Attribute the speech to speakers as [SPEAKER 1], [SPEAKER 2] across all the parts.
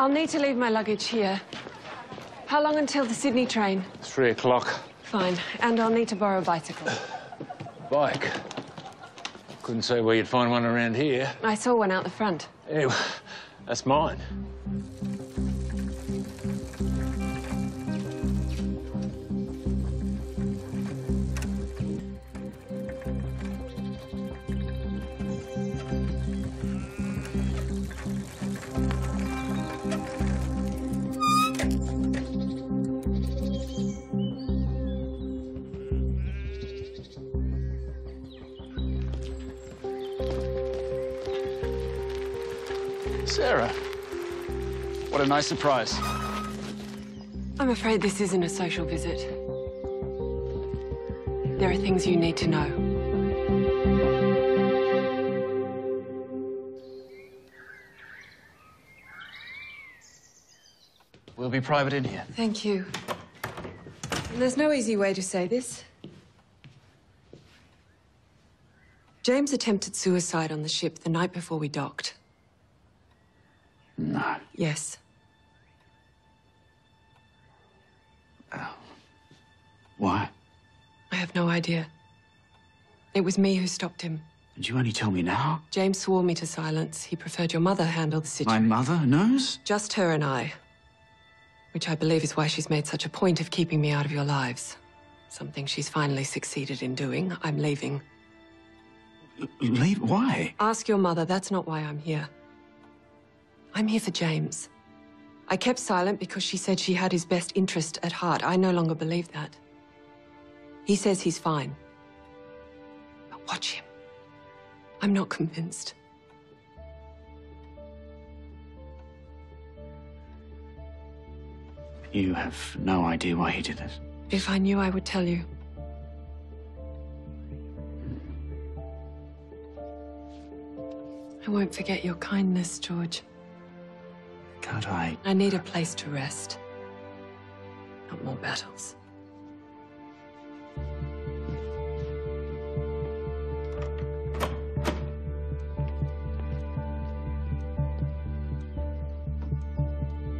[SPEAKER 1] I'll need to leave my luggage here. How long until the Sydney train?
[SPEAKER 2] Three o'clock.
[SPEAKER 1] Fine. And I'll need to borrow a bicycle.
[SPEAKER 2] Bike. Couldn't say where you'd find one around here.
[SPEAKER 1] I saw one out the front.
[SPEAKER 2] Yeah, that's mine.
[SPEAKER 3] Sarah. What a nice surprise.
[SPEAKER 1] I'm afraid this isn't a social visit. There are things you need to know.
[SPEAKER 3] We'll be private in here.
[SPEAKER 1] Thank you. There's no easy way to say this. James attempted suicide on the ship the night before we docked.
[SPEAKER 3] No.
[SPEAKER 1] Yes. Oh.
[SPEAKER 3] Why?
[SPEAKER 1] I have no idea. It was me who stopped him.
[SPEAKER 3] And you only tell me now?
[SPEAKER 1] James swore me to silence. He preferred your mother handle the situation.
[SPEAKER 3] My mother knows?
[SPEAKER 1] Just her and I. Which I believe is why she's made such a point of keeping me out of your lives. Something she's finally succeeded in doing. I'm leaving.
[SPEAKER 3] Leave? Why?
[SPEAKER 1] Ask your mother, that's not why I'm here. I'm here for James. I kept silent because she said she had his best interest at heart. I no longer believe that. He says he's fine. But watch him. I'm not convinced.
[SPEAKER 3] You have no idea why he did this.
[SPEAKER 1] If I knew, I would tell you. I won't forget your kindness, George.
[SPEAKER 3] Can't I?
[SPEAKER 1] I need a place to rest. Not more battles.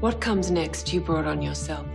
[SPEAKER 1] What comes next, you brought on yourself.